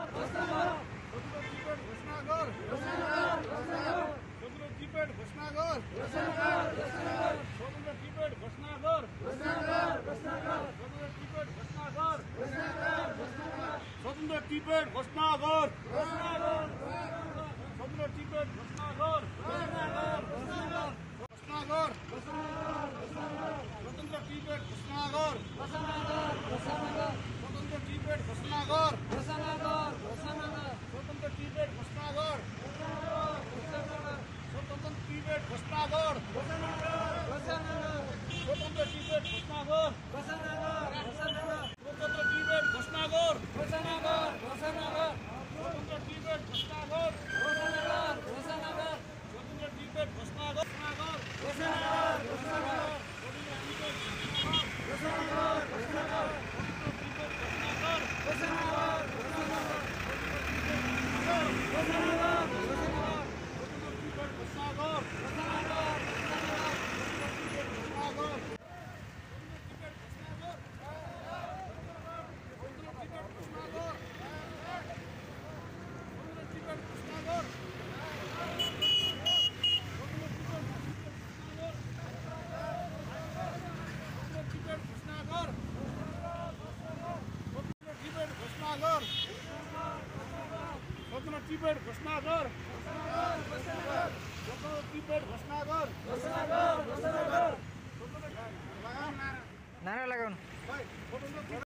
स्वतंत्र टिपेट घोषणा गर स्वतंत्र टिपेट घोषणा गर स्वतंत्र टिपेट घोषणा गर स्वतंत्र टिपेट घोषणा गर स्वतंत्र टिपेट घोषणा गर घोषणा गर स्वतंत्र टिपेट घोषणा गर स्वतंत्र टिपेट घोषणा गर स्वतंत्र टिपेट घोषणा गर स्वतंत्र टिपेट गर स्वतंत्र टिपेट घोषणा गर। टिपेट घोषणा गर। नारा लगाउनु।